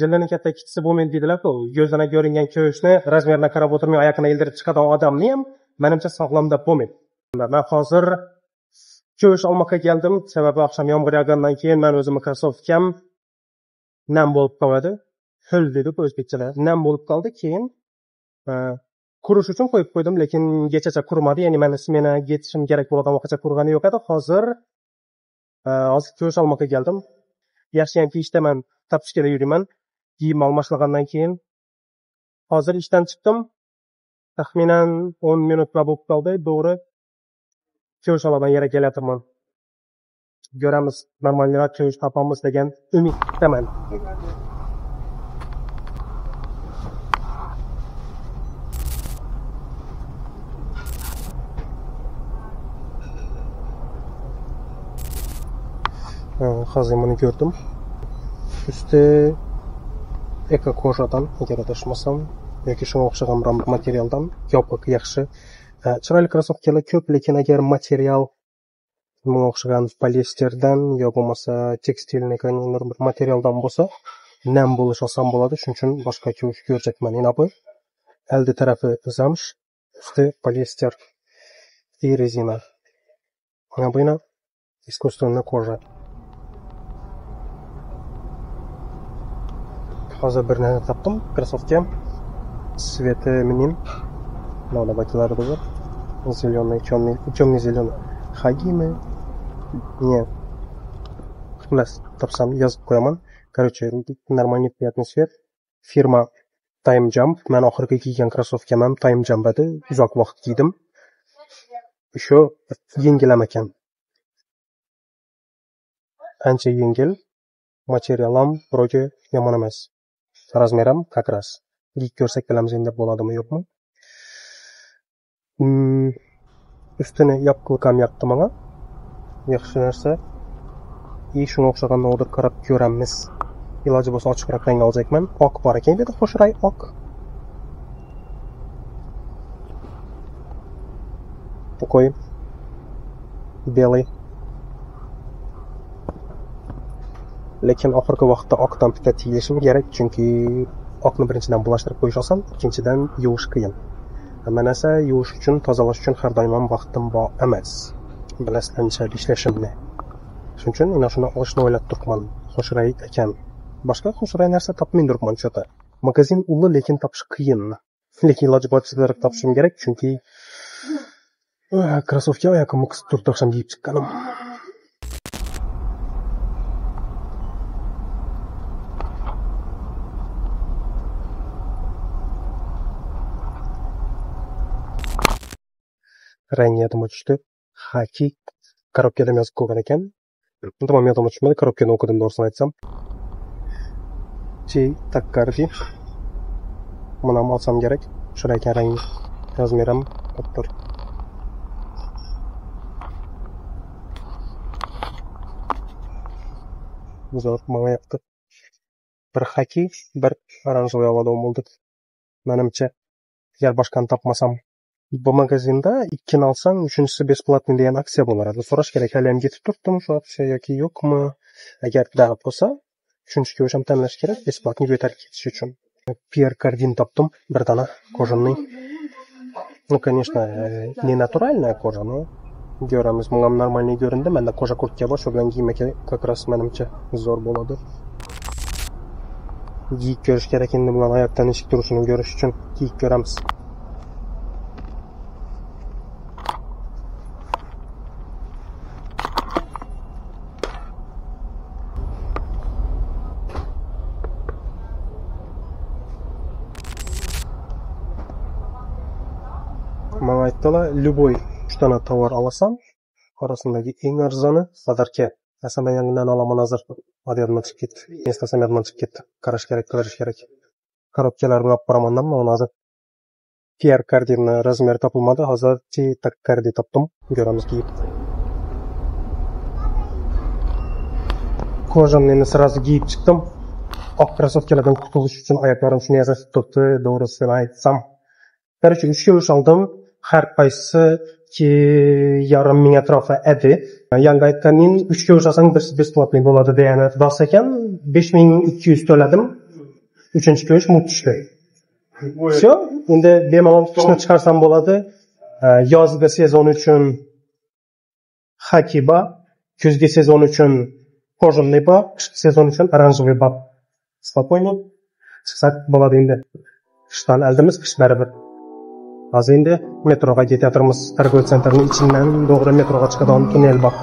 jillini katta kichisi bo'lmaydi deydilarku ko'zdan ko'ringan ko'shni razmerna qarab o'tirmay oyoqini ildirib chiqadigan odamni ham manimcha sog'lom deb bo'lmaydi man hozir ko'sh olmoqqa keldim. Sababi oqshom yomg'ir yog'gandan keyin man o'zimni krossovkam nam bo'lib qoladi. Hul deydi o'zbekchalar. Nam bo'lib qoldi keyin qurish uchun qo'yib qo'ydim lekin kechacha qurmadi ya'ni mani smenaga ketishim kerak bo'lgan vaqtgacha qurgani yo'q edi. Hozir hozir ko'sh olmoqqa keldim. Yaxshiyamki ishdaman topishkada yuriyman kiyim almashlagandan keyin hozir ishdan chiqdim. Taxminan o'n minutlar bo'lib qoldi. To'g'ri. Ko'sh yana yerga kelyapman ko'ramiz normalroq ko'sh topamiz degan umiddaman. Hozir buni ko'rdim. Usti eko ko'rsadan agar adashmasam yoki shunga o'xshagan biror bir materialdan yopiq yaxshi chiroyli krossovkalar ko'p lekin agar material bunga o'xshagan polyesterdan yo bo'lmasa tekstilniy bir materialdan bo'lsa nam bo'lishi oson bo'ladi shuning uchun boshqa ko'rsatman bu oldi tarafi zamsh usti polyester и резина. Искусственная кожа. Hozir bir narsa topdim. Krossovka sveti menin mana bakilari bor зеленый темный темный зеленый hagimi не xullas topsam yozib qo'yaman. Короче нормальный приятный свет. Firma time jump. Man oxirgi kiygan krossovkam ham time jump edi. Uzoq vaqt kiydim. Shu yengil ham ekan. Ancha yengil. Material ham вроде yomon emas. Razmer ham как раз. Gig ko'rsak bilamiz endi bo'ladimi yo'qmi ustini yopiqlik ham yoqdi manga yaxshi narsa. И shunga o'xshagan nodir qarab ko'ramiz iloji bo'lsa ochiqroq rang oljakman oq bor ekan dedi, xo'sh rang oq такой белый. Lekin oxirgi vaqtda oqdan bitta tiyilishim kerak chunki oqni birinchidan bulashtirib qo'yish oson ikkinchidan yuvish qiyin. Mana esa yuvish uchun tozalash uchun har doim ham vaqtim bor emas. Bilasizlar qanchalik ishlashimni shuning uchun mana shuni olishni o'ylab turibman. Xushray ekan boshqa xushray narsa topmay turibman shu yerda. Magazin uli lekin topish qiyin. Lekin iloji boricha topishim kerak chunki krossovka oyoqimni qisib turibdi o'xsham yeyib chiqqanim. ранее, я думаю, 4 хаки коробкада мен жазып қойған екен думаю мен айтып отырмын коробканы оқыдым дұрысын айтсам джей таккарфи мынаны алсам керек шұр екен рәңгі размерім болып тұр зор маңаяқты бір хаки бір оранжевый алады болды менімше егер башқаны тапмасам magazinda ikkini olsang uchinchisi бесплатный degan aksiya bo'lar edi so'rash kerak haliyam yetib turibdimi shu aksiya yoki yo'qmi? Agar да bo'lsa uchinchi ko'sh tanlash kerak бесплатный ko'tarib ketish uchun. Pier кардин topdim. Bir dona кожаный ну конечно э, не натуральная кожа но ko'ramiz bunga ham нормальный ko'rindi manda koja kurtka bor shu bilan kiymakka как раз manimcha zo'r bo'ladi kiyib ko'rish kerak endi bilan oyoqdan nechik turishini ko'rish uchun kiyib ko'ramiz арқылы любой үш дана тауар аласың арасындагы эң арзаны садарке. әсам аяңынан аламын азыр адиадымдан чыгып кетти эс касамиадымдан чыгып кетти караш керек караш керек. Коробкаларымды алып барамын да мына азыр PR кардинин размер тапылмады. Азыр ти так карди таптым. Көрөбүз кийип кожамды эми сразу кийип чыктым ак кроссовкалардан кутулуш үчүн аякларым шуну жасатып турду доорусун айтсам. Короче үчөөш алдым. Har qaysisi ikki yarim ming atrofi edi. Yangi aytganin uchga o'xshasang birsi бесплатный bo'ladi degan rost ekan besh ming ikki yuz to'ladim. Uchinchi ko'rish muk tushdi все endi bemalol qishni chiqarsam bo'ladi. Yozgi sezon uchun hakiba kuzgi sezon uchun кожаный bab qishki sezon uchun оранжевый bab. Спокойно chiqsak bo'ladi endi. Qishdan oldimiz qish baribir азыр энди метрого кетип жатырмыз торговый центрдин ичинен догура метрого чыгadigan туннель бар